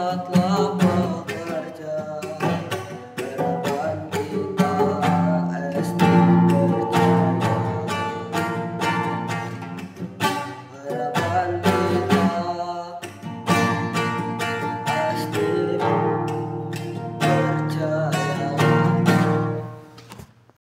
yatla bağırda